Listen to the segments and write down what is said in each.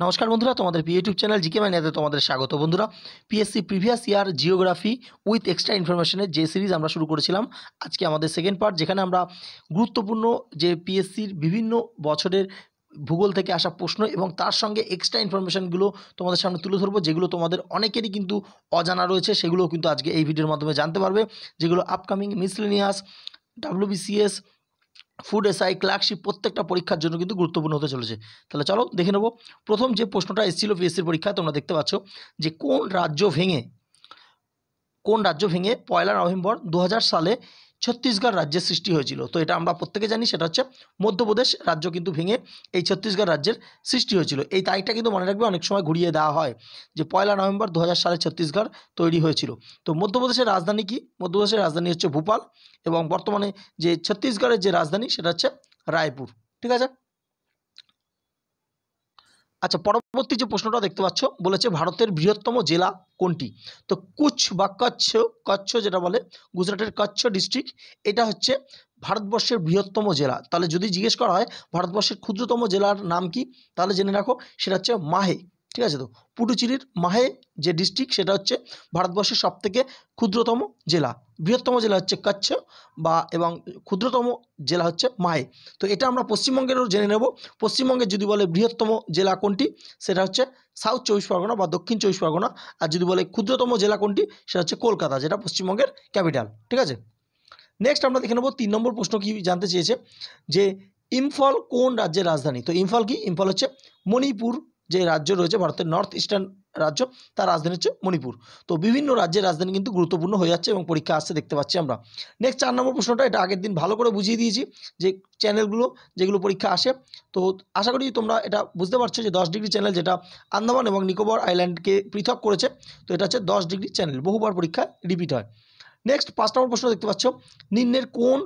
নমস্কার বন্ধুরা, তোমাদের ইউটিউব চ্যানেল জিকে মাইনাতে তোমাদের স্বাগত বন্ধুরা। PSC previous year geography with extra ইনফরমেশনের যে সিরিজ আমরা শুরু করেছিলাম, আজকে আমাদের সেকেন্ড পার্ট যেখানে আমরা গুরুত্বপূর্ণ যে পিএসসির বিভিন্ন বছরের ভূগোল থেকে আসা প্রশ্ন এবং তার সঙ্গে এক্সট্রা ইনফরমেশানগুলো তোমাদের সামনে তুলে ধরবো, যেগুলো তোমাদের অনেকেরই কিন্তু অজানা রয়েছে সেগুলো কিন্তু আজকে এই ভিডিওর মাধ্যমে জানতে পারবে, যেগুলো upcoming miscellaneous WBCS food SI clerkship প্রত্যেকটা পরীক্ষার জন্য কিন্তু গুরুত্বপূর্ণ হতে চলেছে। তাহলে চলো দেখে নেব। প্রথম যে প্রশ্নটা এসেছিল পিএসসির পরীক্ষায়, তোমরা দেখতে পাচ্ছ যে কোন রাজ্য ভেঙে, কোন রাজ্য ভেঙে পয়লা নভেম্বর দু হাজার সালে ছত্তিশগড় রাজ্যের সৃষ্টি হয়েছিল। তো এটা আমরা প্রত্যেকে জানি, সেটা হচ্ছে মধ্যপ্রদেশ রাজ্য কিন্তু ভেঙে এই ছত্তিশগড় রাজ্যের সৃষ্টি হয়েছিল। এই তারিখটা কিন্তু মনে রাখবে, অনেক সময় ঘুরিয়ে দেওয়া হয় যে পয়লা নভেম্বর দু হাজার সালে ছত্তিশগড় তৈরি হয়েছিল। তো মধ্যপ্রদেশের রাজধানী কি? মধ্যপ্রদেশের রাজধানী হচ্ছে ভোপাল এবং বর্তমানে যে ছত্তিশগড়ের যে রাজধানী, সেটা হচ্ছে রায়পুর। ঠিক আছে? আচ্ছা পরবর্তী যে প্রশ্নটা দেখতে পাচ্ছ, বলেছে ভারতের বৃহত্তম জেলা কোনটি? তো কুচ বা কচ্ছ কচ্ছ যেটা বলে, গুজরাটের কচ্ছ ডিস্ট্রিক্ট এটা হচ্ছে ভারতবর্ষের বৃহত্তম জেলা। তাহলে যদি জিজ্ঞেস করা হয়, ভারতবর্ষের ক্ষুদ্রতম জেলার নাম কি? তাহলে জেনে রাখো, সেটা হচ্ছে মাহে। ঠিক আছে তো? পুডুচেরির মাহে যে ডিস্ট্রিক্ট সেটা হচ্ছে ভারতবর্ষের সবথেকে ক্ষুদ্রতম জেলা। বৃহত্তম জেলা হচ্ছে কচ্ছ বা এবং ক্ষুদ্রতম জেলা হচ্ছে মাহে। তো এটা আমরা পশ্চিমবঙ্গেরও জেনে নেব। পশ্চিমবঙ্গের যদি বলে বৃহত্তম জেলা কোনটি, সেটা হচ্ছে সাউথ চব্বিশ পরগনা বা দক্ষিণ চব্বিশ পরগনা। আর যদি বলে ক্ষুদ্রতম জেলা কোনটি, সেটা হচ্ছে কলকাতা, যেটা পশ্চিমবঙ্গের ক্যাপিটাল ঠিক আছে? নেক্সট আমরা দেখে নেব তিন নম্বর প্রশ্ন কি জানতে চেয়েছে, যে ইম্ফল কোন রাজ্যের রাজধানী? তো ইম্ফল কি? ইম্ফল হচ্ছে মণিপুর। যে রাজ্য রয়েছে ভারতের নর্থ ইস্টার্ন রাজ্য, তার রাজধানী হচ্ছে মণিপুর। তো বিভিন্ন রাজ্যের রাজধানী কিন্তু গুরুত্বপূর্ণ হয়ে যাচ্ছে এবং পরীক্ষা আসছে, দেখতে পাচ্ছি আমরা। নেক্সট চার নম্বর প্রশ্নটা, এটা আগের দিন ভালো করে বুঝিয়ে দিয়েছি, যে চ্যানেলগুলো যেগুলো পরীক্ষা আসে। তো আশা করি তোমরা এটা বুঝতে পারছ যে দশ ডিগ্রি চ্যানেল যেটা আন্দামান এবং নিকোবর আইল্যান্ডকে পৃথক করেছে, তো এটা হচ্ছে দশ ডিগ্রি চ্যানেল বহুবার পরীক্ষা রিপিট হয়। নেক্সট পাঁচ নম্বর প্রশ্ন দেখতে পাচ্ছ, নিম্নের কোন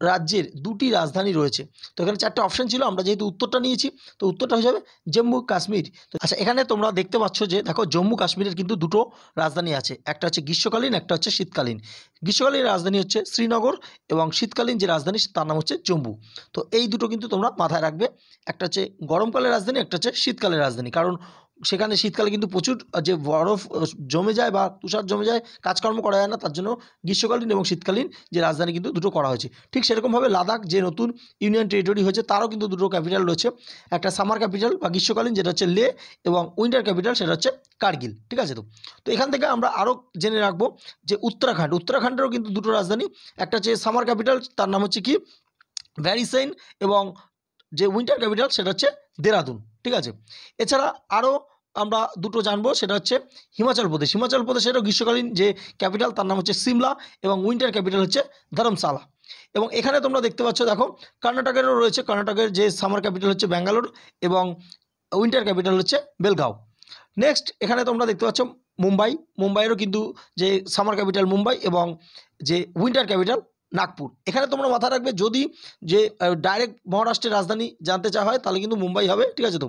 রাজ্যের দুটি রাজধানী রয়েছে। তো এখানে চারটে অপশন ছিল, আমরা যেহেতু উত্তরটা নিয়েছি, তো উত্তরটা হয়ে যাবে জম্মু কাশ্মীর। তো আচ্ছা এখানে তোমরা দেখতে পাচ্ছ যে, দেখো জম্মু কাশ্মীরের কিন্তু দুটো রাজধানী আছে। একটা হচ্ছে গ্রীষ্মকালীন, একটা হচ্ছে শীতকালীন। গ্রীষ্মকালীন রাজধানী হচ্ছে শ্রীনগর এবং শীতকালীন যে রাজধানী, তার নাম হচ্ছে জম্মু। তো এই দুটো কিন্তু তোমরা মাথায় রাখবে। একটা হচ্ছে গরমকালের রাজধানী, একটা হচ্ছে শীতকালের রাজধানী। কারণ সেখানে শীতকালে কিন্তু প্রচুর যে বরফ জমে যায় বা তুষার জমে যায়, কাজকর্ম করা যায় না, তার জন্য গ্রীষ্মকালীন এবং শীতকালীন যে রাজধানী কিন্তু দুটো করা হয়েছে। ঠিক সেরকমভাবে লাদাখ যে নতুন ইউনিয়ন টেরিটরি হয়েছে, তারও কিন্তু দুটো ক্যাপিটাল রয়েছে। একটা সামার ক্যাপিটাল বা গ্রীষ্মকালীন, যেটা হচ্ছে লে এবং উইন্টার ক্যাপিটাল সেটা হচ্ছে কার্গিল। ঠিক আছে তো? তো এখান থেকে আমরা আরও জেনে রাখব যে উত্তরাখণ্ড, উত্তরাখণ্ডেরও কিন্তু দুটো রাজধানী। একটা হচ্ছে সামার ক্যাপিটাল তার নাম হচ্ছে কি? ভ্যারিসাইন এবং যে উইন্টার ক্যাপিটাল সেটা হচ্ছে দেরাদুন। ঠিক আছে? এছাড়া আরও আমরা দুটো জানব, সেটা হচ্ছে হিমাচল প্রদেশ। হিমাচল প্রদেশেরও গ্রীষ্মকালীন যে ক্যাপিটাল তার নাম হচ্ছে সিমলা এবং উইন্টার ক্যাপিটাল হচ্ছে ধরমশালা। এবং এখানে তোমরা দেখতে পাচ্ছ, দেখো, কর্ণাটকেরও রয়েছে, কর্ণাটকের যে সামার ক্যাপিটাল হচ্ছে ব্যাঙ্গালোর এবং উইন্টার ক্যাপিটাল হচ্ছে বেলগাঁও। নেক্সট এখানে তোমরা দেখতে পাচ্ছ মুম্বাই। মুম্বাইয়েরও কিন্তু যে সামার ক্যাপিটাল মুম্বাই এবং যে উইন্টার ক্যাপিটাল নাগপুর। এখানে তোমরা মাথা রাখবে, যদি যে ডাইরেক্ট মহারাষ্ট্রের রাজধানী জানতে চাওয়া হয়, তাহলে কিন্তু মুম্বাই হবে, ঠিক আছে তো?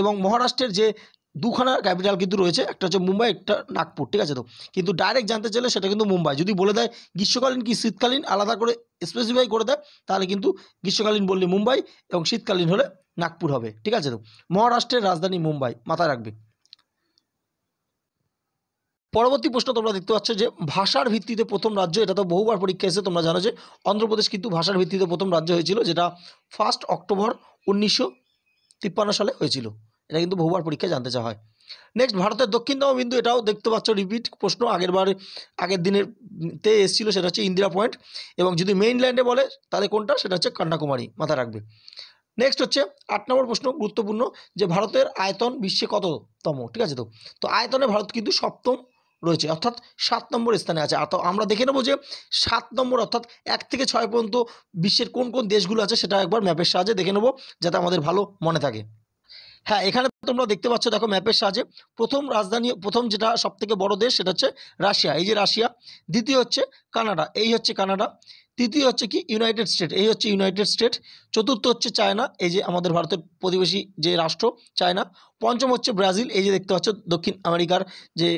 এবং মহারাষ্ট্রের যে দুখানা ক্যাপিটাল কিন্তু রয়েছে, একটা হচ্ছে মুম্বাই, একটা নাগপুর, ঠিক আছে তো? কিন্তু ডাইরেক্ট জানতে চাইলে সেটা কিন্তু মুম্বাই। যদি বলে দেয় গ্রীষ্মকালীন কি শীতকালীন, আলাদা করে স্পেসিফাই করে দেয়, তাহলে কিন্তু গ্রীষ্মকালীন বললে মুম্বাই এবং শীতকালীন হলে নাগপুর হবে, ঠিক আছে তো? মহারাষ্ট্রের রাজধানী মুম্বাই, মাথায় রাখবে। পরবর্তী প্রশ্ন তোমরা দেখতে পাচ্ছ যে ভাষার ভিত্তিতে প্রথম রাজ্য, এটা তো বহুবার পরীক্ষা এসে তোমরা জানো যে অন্ধ্রপ্রদেশ কিন্তু ভাষার ভিত্তিতে প্রথম রাজ্য হয়েছিল, যেটা ফার্স্ট অক্টোবর উনিশশো তিপ্পান্ন সালে হয়েছিল। এটা কিন্তু বহুবার পরীক্ষায় জানতে চাওয়া হয়। নেক্সট ভারতের দক্ষিণতম বিন্দু, এটাও দেখতে পাচ্ছ রিপিট প্রশ্ন আগের বার, আগের দিনের তে এসেছিল, সেটা হচ্ছে ইন্দিরা পয়েন্ট। এবং যদি মেইন ল্যান্ডে বলে, তাহলে কোনটা? সেটা হচ্ছে কন্যাকুমারী, মাথায় রাখবে। নেক্সট হচ্ছে আট নম্বর প্রশ্ন, গুরুত্বপূর্ণ, যে ভারতের আয়তন বিশ্বে কততম? ঠিক আছে তো? তো আয়তনে ভারত কিন্তু সপ্তম রয়েছে। অর্থাৎ সাত নম্বর স্থানে আছে। আর আমরা দেখে নেব যে সাত নম্বর অর্থাৎ এক থেকে ছয় পর্যন্ত বিশ্বের কোন কোন দেশগুলো আছে সেটা একবার ম্যাপের সাহায্যে দেখে নেব, যাতে আমাদের ভালো মনে থাকে। হ্যাঁ এখানে তোমরা দেখতে পাচ্ছ, দেখো ম্যাপের সাহায্যে প্রথম রাজধানী, প্রথম যেটা সব থেকে বড় দেশ সেটা হচ্ছে রাশিয়া। এই যে রাশিয়া, দ্বিতীয় হচ্ছে কানাডা। এই হচ্ছে কানাডা। তৃতীয় হচ্ছে কি ইউনাইটেড স্টেট এই হচ্ছে ইউনাইটেড স্টেট চতুর্থ হচ্ছে চায়না এই যে আমাদের ভারতের প্রতিবেশী যে রাষ্ট্র চায়না পঞ্চম হচ্ছে ব্রাজিল এই যে দেখতে পাচ্ছ দক্ষিণ আমেরিকার যে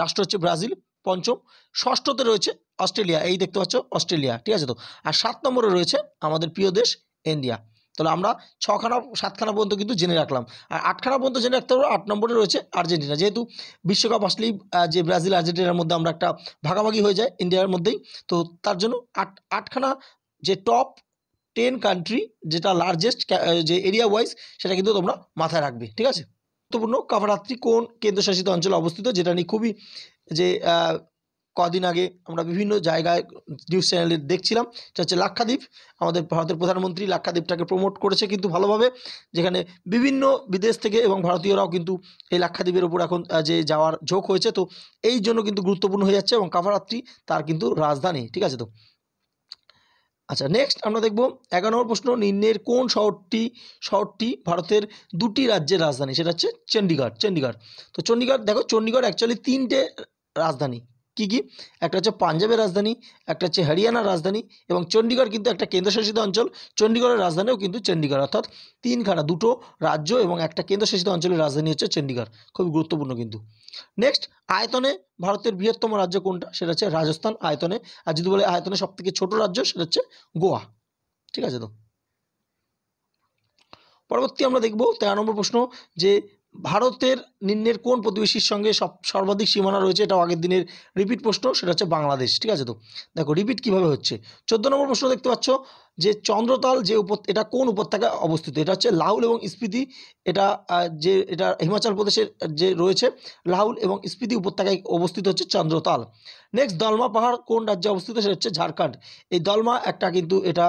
রাষ্ট্র হচ্ছে ব্রাজিল পঞ্চম। ষষ্ঠতে রয়েছে অস্ট্রেলিয়া, এই দেখতে পাচ্ছ অস্ট্রেলিয়া, ঠিক আছে তো? আর সাত নম্বরে রয়েছে আমাদের প্রিয় দেশ ইন্ডিয়া তাহলে আমরা ছখানা, সাতখানা পর্যন্ত কিন্তু জেনে রাখলাম। আর আটখানা পর্যন্ত জেনে রাখতে পারব, আট নম্বরে রয়েছে আর্জেন্টিনা। যেহেতু বিশ্বকাপ আসলেই যে ব্রাজিল, আর্জেন্টিনার মধ্যে আমরা একটা ভাগাভাগি হয়ে যায় ইন্ডিয়ার মধ্যেই, তো তার জন্য আট, আটখানা যে টপ টেন কান্ট্রি যেটা লার্জেস্ট যে এরিয়া ওয়াইজ সেটা কিন্তু তোমরা মাথায় রাখবে। ঠিক আছে? গুরুত্বপূর্ণ কাভারাত্রি কোন কেন্দ্রশাসিত অঞ্চলে অবস্থিত, যেটা নিয়ে খুবই যে কদিন আগে আমরা বিভিন্ন জায়গায় নিউজ চ্যানেলে দেখছিলাম। সেটা হচ্ছে লাক্ষাদ্বীপ। আমাদের ভারতের প্রধানমন্ত্রী লাক্ষাদ্বীপটাকে প্রমোট করেছে কিন্তু ভালোভাবে। যেখানে বিভিন্ন বিদেশ থেকে এবং ভারতীয়রাও কিন্তু এই লাক্ষাদ্বীপের উপর এখন যে যাওয়ার ঝোঁক হয়েছে, তো এই জন্য কিন্তু গুরুত্বপূর্ণ হয়ে যাচ্ছে এবং কাভারাত্রি তার কিন্তু রাজধানী, ঠিক আছে তো? আচ্ছা নেক্সট আমরা দেখব এগারো নম্বর প্রশ্ন, নিম্নের কোন শহরটি শহরটি ভারতের দুটি রাজ্যের রাজধানী? সেটা হচ্ছে চণ্ডীগড় চণ্ডীগড় তো চণ্ডীগড় দেখো চণ্ডীগড় অ্যাকচুয়ালি তিনটে রাজধানী। কি কি? একটা হচ্ছে পাঞ্জাবের রাজধানী, একটা হচ্ছে হরিয়ানার রাজধানী এবং চণ্ডীগড় কিন্তু একটা কেন্দ্রশাসিত অঞ্চল। চণ্ডীগড়ের রাজধানীও কিন্তু চণ্ডীগড় অর্থাৎ তিনখানা, দুটো রাজ্য এবং একটা কেন্দ্রশাসিত অঞ্চলের রাজধানী হচ্ছে চণ্ডীগড় খুবই গুরুত্বপূর্ণ কিন্তু। নেক্সট আয়তনে ভারতের বৃহত্তম রাজ্য কোনটা? সেটা হচ্ছে রাজস্থান আয়তনে। আর যদি বলে আয়তনে সব থেকে ছোটো রাজ্য, সেটা হচ্ছে গোয়া। ঠিক আছে তো? পরবর্তী আমরা দেখব তেরো নম্বর প্রশ্ন যে ভারতের নিম্নের কোন প্রতিবেশীর সঙ্গে সব সর্বাধিক সীমানা রয়েছে এটাও আগের দিনের রিপিট প্রশ্ন, সেটা হচ্ছে বাংলাদেশ, ঠিক আছে তো? দেখো, রিপিট কীভাবে হচ্ছে? চোদ্দ নম্বর প্রশ্ন দেখতে পাচ্ছ যে চন্দ্রতাল যে উপ এটা কোন উপত্যকায় অবস্থিত? এটা হচ্ছে লাহুল এবং স্পিতি, এটা যে, এটা হিমাচল প্রদেশের, যে রয়েছে, লাহুল এবং স্পিতি উপত্যকায় অবস্থিত হচ্ছে চন্দ্রতাল। নেক্সট দলমা পাহাড় কোন রাজ্যে অবস্থিত সেটা হচ্ছে ঝাড়খণ্ড। এই দলমা একটা কিন্তু এটা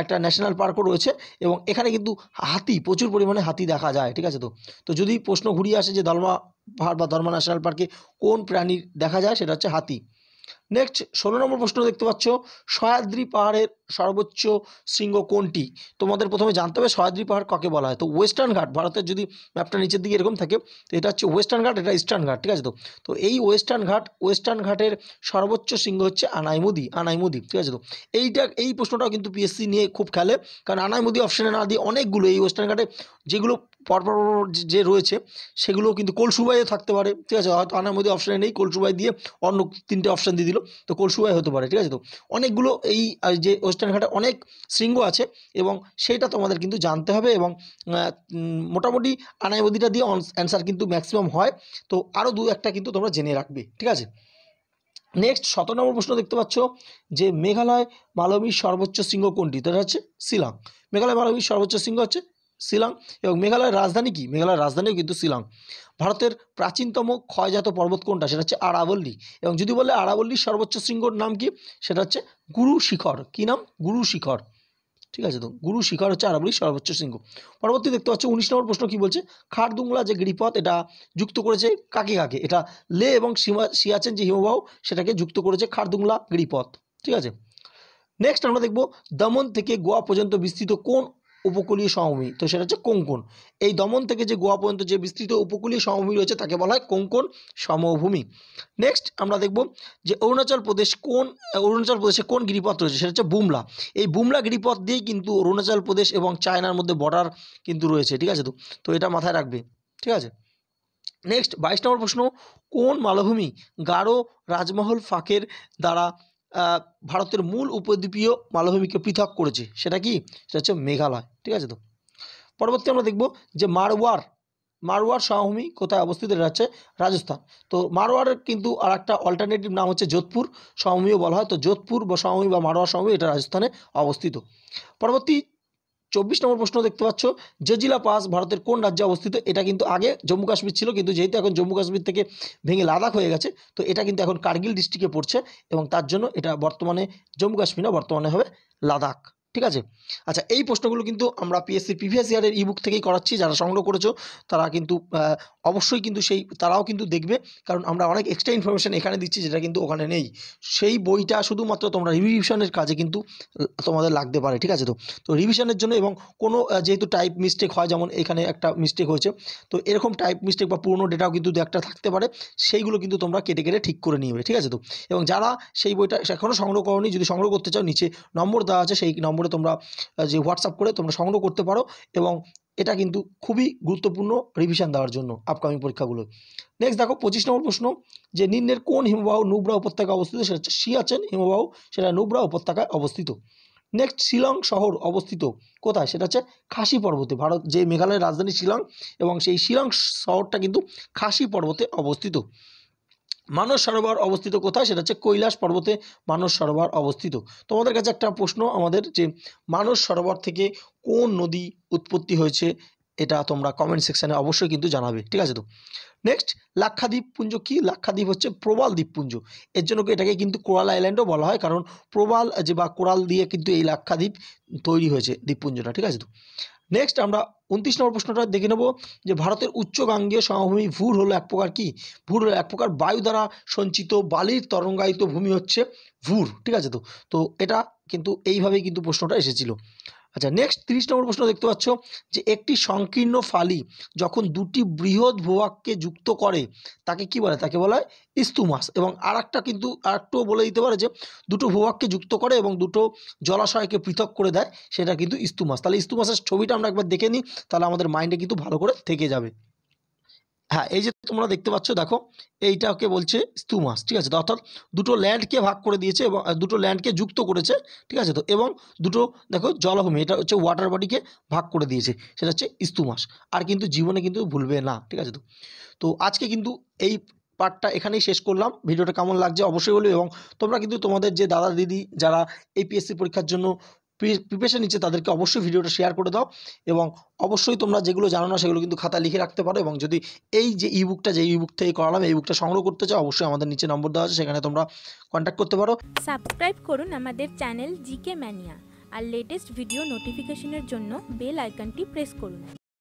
একটা ন্যাশনাল পার্কও রয়েছে এবং এখানে কিন্তু হাতি, প্রচুর পরিমাণে হাতি দেখা যায়, ঠিক আছে তো? তো যদি প্রশ্ন ঘুরিয়ে আসে যে দলমা পাহাড় বা দলমা ন্যাশনাল পার্কে কোন প্রাণী দেখা যায় সেটা হচ্ছে হাতি। নেক্সট ষোলো নম্বর প্রশ্ন দেখতে পাচ্ছ, সহ্যাদ্রি পাহাড়ের সর্বোচ্চ শৃঙ্গ কোনটি? তোমাদের প্রথমে জানতে হবে সহ্যাদ্রি পাহাড় কাকে বলা হয়। তো ওয়েস্টার্ন ঘাট ভারতের যদি ম্যাপটা নিচের দিকে এরকম থাকে, তো এটা হচ্ছে ওয়েস্টার্ন ঘাট এটা ইস্টার্ন ঘাট ঠিক আছে তো? তো এই ওয়েস্টার্ন ঘাট ওয়েস্টার্ন ঘাটের সর্বোচ্চ শৃঙ্গ হচ্ছে আনাইমুদি আনাইমুদি ঠিক আছে তো? এইটা, এই প্রশ্নটাও কিন্তু পিএসসি নিয়ে খুব খেলে, কারণ আনাইমুদি অপশানে না দিয়ে অনেকগুলো এই ওয়েস্টার্ন ঘাটে যেগুলো পরপর যে- রয়েছে সেগুলো কিন্তু কলসুবাইও থাকতে পারে, ঠিক আছে? হয়তো আনাইমুদি অপশানে নেই, কলসুবাই দিয়ে অন্য তিনটে অপশান দিয়ে দিল, তো কলসুবাই হতে পারে, ঠিক আছে? তো অনেকগুলো এই যে ওয়েস্টার্ন ঘাটে অনেক শৃঙ্গ আছে এবং সেটা তোমাদের কিন্তু জানতে হবে এবং মোটামুটি আনাইমুদিটা দিয়ে অ্যান্সার কিন্তু ম্যাক্সিমাম হয়, তো আরও দু একটা কিন্তু তোমরা জেনে রাখবে, ঠিক আছে? নেক্সট সতেরো নম্বর প্রশ্ন দেখতে পাচ্ছ যে মেঘালয় মালভূমির সর্বোচ্চ শৃঙ্গ কোনটি? তো হচ্ছে শিলং মেঘালয় মালভূমির সর্বোচ্চ শৃঙ্গ হচ্ছে শিলং এবং মেঘালয়ের রাজধানী কি? মেঘালয়ের রাজধানীও কিন্তু শিলং। ভারতের প্রাচীনতম ক্ষয়জাত পর্বত কোনটা? সেটা হচ্ছে আরাবল্লী। এবং যদি বলে আরাবল্লীর সর্বোচ্চ শৃঙ্গর নাম কি? সেটা হচ্ছে গুরু শিখর। কি নাম? গুরু শিখর। ঠিক আছে তো? গুরু শিখর হচ্ছে আরাবল্লীর সর্বোচ্চ শৃঙ্গ। পরবর্তী দেখতে পাচ্ছ, উনিশ নম্বর প্রশ্ন কি বলছে? খারদুংলা যে গিরিপথ, এটা যুক্ত করেছে কাকে কাকে? এটা লে এবং সিয়াচেন যে হিমবাহ, সেটাকে যুক্ত করেছে খারদুংলা গিরিপথ। ঠিক আছে? নেক্সট আমরা দেখব দমন থেকে গোয়া পর্যন্ত বিস্তৃত কোন উপকূলীয় সমভূমি, তো সেটা হচ্ছে কোঙ্কন। এই দমন থেকে যে গোয়া পর্যন্ত যে বিস্তৃত উপকূলীয় সমভূমি রয়েছে, তাকে বলা হয় কোঙ্কন সমভূমি। নেক্সট আমরা দেখব যে অরুণাচল প্রদেশ কোন, অরুণাচল প্রদেশে কোন গিরিপথ রয়েছে, সেটা হচ্ছে বুমলা। এই বুমলা গিরিপথ দিয়েই কিন্তু অরুণাচল প্রদেশ এবং চায়নার মধ্যে বর্ডার কিন্তু রয়েছে, ঠিক আছে তো? তো এটা মাথায় রাখবে, ঠিক আছে? নেক্সট বাইশ নম্বর প্রশ্ন, কোন মালভূমি গাঢ় রাজমহল ফাঁকের দ্বারা ভারতের মূল উপদ্বীপীয় মালভূমিকে পৃথক করেছে। সেটা কি? সেটা হচ্ছে মেঘালয়। ঠিক আছে তো? পরবর্তী আমরা দেখব যে মারওয়ার মারওয়ার সমভূমি কোথায় অবস্থিত? এটা হচ্ছে রাজস্থান। তো মারওয়ারের কিন্তু আর একটা অল্টারনেটিভ নাম হচ্ছে যোধপুর সমভূমিও বলা হয়। তো যোধপুর বা সমভূমি বা মারোয়ার সমভূমি এটা রাজস্থানে অবস্থিত। পরবর্তী চব্বিশ নম্বর প্রশ্ন দেখতে পাচ্ছ যে জজিলা পাস ভারতের কোন রাজ্যে অবস্থিত? এটা কিন্তু আগে জম্মু কাশ্মীর ছিল, কিন্তু যেহেতু এখন জম্মু কাশ্মীর থেকে ভেঙে লাদাখ হয়ে গেছে, তো এটা কিন্তু এখন কার্গিল ডিস্ট্রিক্টে পড়ছে এবং তার জন্য এটা বর্তমানে জম্মু কাশ্মীর না, বর্তমানে হবে লাদাখ। ঠিক আছে? আচ্ছা এই প্রশ্নগুলো কিন্তু আমরা পিএসসি প্রিভিয়াস ইয়ারের ইবুক থেকেই করাচ্ছি, যারা সংগ্রহ করেছ, তারা কিন্তু অবশ্যই কিন্তু সেই, তারাও কিন্তু দেখবে, কারণ আমরা অনেক এক্সট্রা ইনফরমেশন এখানে দিচ্ছি, যেটা কিন্তু ওখানে নেই। সেই বইটা শুধুমাত্র তোমরা রিভিশনের কাজে কিন্তু তোমাদের লাগতে পারে, ঠিক আছে তো? তো রিভিশনের জন্য এবং কোনো যেহেতু টাইপ মিস্টেক হয়, যেমন এখানে একটা মিস্টেক হয়েছে, তো এরকম টাইপ মিস্টেক বা পুরনো ডেটাও কিন্তু দু একটা থাকতে পারে, সেইগুলো কিন্তু তোমরা কেটে কেটে ঠিক করে নিবে, ঠিক আছে তো? এবং যারা সেই বইটা এখনও সংগ্রহ করনি, যদি সংগ্রহ করতে চাও, নিচে নম্বর দেওয়া আছে, সেই নম্বরে তোমরা যে হোয়াটসঅ্যাপ করে তোমরা সংগ্রহ করতে পারো এবং এটা কিন্তু খুবই গুরুত্বপূর্ণ রিভিশন দেওয়ার জন্য আপকামিং পরীক্ষাগুলো। নেক্সট দেখো, পঁচিশ নম্বর প্রশ্ন, যে নিম্নের কোন হিমবাহ নুব্রা উপত্যকায় অবস্থিত? সেটা হচ্ছে সিয়াচেন হিমবাহ, সেটা নুব্রা উপত্যকায় অবস্থিত। নেক্সট শিলং শহর অবস্থিত কোথায়? সেটা হচ্ছে খাসি পর্বতে, ভারত যে মেঘালয়ের রাজধানী শিলং এবং সেই শিলং শহরটা কিন্তু খাসি পর্বতে অবস্থিত। মানস সরোবর অবস্থিত কোথায়? সেটা হচ্ছে কৈলাস পর্বতে মানস সরোবর অবস্থিত। তোমাদের কাছে একটা প্রশ্ন, আমাদের যে মানস সরোবর থেকে কোন নদী উৎপত্তি হয়েছে, এটা তোমরা কমেন্ট সেকশানে অবশ্যই কিন্তু জানাবে, ঠিক আছে তো? নেক্সট লাক্ষাদ্বীপ পুঞ্জ কি? লাক্ষাদ্বীপ হচ্ছে প্রবাল দ্বীপপুঞ্জ এর জন্য এটাকে কিন্তু কোরাল আইল্যান্ডও বলা হয়? কারণ প্রবাল যে বা কোরাল দিয়ে কিন্তু এই লাক্ষাদ্বীপ তৈরি হয়েছে দ্বীপপুঞ্জটা ঠিক আছে তো? নেক্সট আমরা উনত্রিশ নম্বর প্রশ্নটা দেখে নেব যে ভারতের উচ্চ গাঙ্গীয় সমভূমি ভূর হলো এক প্রকার কি? ভূর হলো এক প্রকার বায়ু দ্বারা সঞ্চিত বালির তরঙ্গায়িত ভূমি হচ্ছে ভূর, ঠিক আছে তো? তো এটা কিন্তু এইভাবেই কিন্তু প্রশ্নটা এসেছিল। আচ্ছা নেক্সট তিরিশ নম্বর প্রশ্ন দেখতে পাচ্ছ যে একটি সংকীর্ণ ফালি যখন দুটি বৃহৎ ভূভাগকে যুক্ত করে, তাকে কি বলে? তাকে বলা হয় ইস্তুমাস এবং আর কিন্তু আর বলে দিতে পারে যে দুটো ভূভাগকে যুক্ত করে এবং দুটো জলাশয়কে পৃথক করে দেয়, সেটা কিন্তু ইস্তুমাস তাহলে ইস্তুমাসের ছবিটা আমরা একবার দেখে নিই, তাহলে আমাদের মাইন্ডে কিন্তু ভালো করে থেকে যাবে। হ্যাঁ এই যে তোমরা দেখতে পাচ্ছ, দেখো, এইটাকে বলছে স্তুমাস ঠিক আছে? অর্থাৎ দুটো ল্যান্ডকে ভাগ করে দিয়েছে এবং দুটো ল্যান্ডকে যুক্ত করেছে, ঠিক আছে? তো এবং দুটো, দেখো, জলভূমি, এটা হচ্ছে ওয়াটার বডিকে ভাগ করে দিয়েছে, সেটা হচ্ছে ইস্তুমাস আর কিন্তু জীবনে কিন্তু ভুলবে না, ঠিক আছে? তো তো আজকে কিন্তু এই পার্টটা এখানেই শেষ করলাম। ভিডিওটা কেমন লাগছে অবশ্যই বলবে এবং তোমরা কিন্তু তোমাদের যে দাদা দিদি যারা এপিএসসি পরীক্ষার জন্য প্রিপারেশন নিচ্ছে, তাদেরকে অবশ্যই ভিডিওটা শেয়ার করে দাও এবং অবশ্যই তোমরা যেগুলো জানো না, সেগুলো কিন্তু খাতা লিখে রাখতে পারো এবং যদি এই যে ই বুকটা যে ই বুক থেকে করালাম, এই বুকটা সংগ্রহ করতে চাও, অবশ্যই আমাদের নিচে নম্বর দেওয়া আছে, সেখানে তোমরা কন্ট্যাক্ট করতে পারো। সাবস্ক্রাইব করুন আমাদের চ্যানেল জিকে ম্যানিয়া আর লেটেস্ট ভিডিও নোটিফিকেশনের জন্য বেল আইকনটি প্রেস করুন।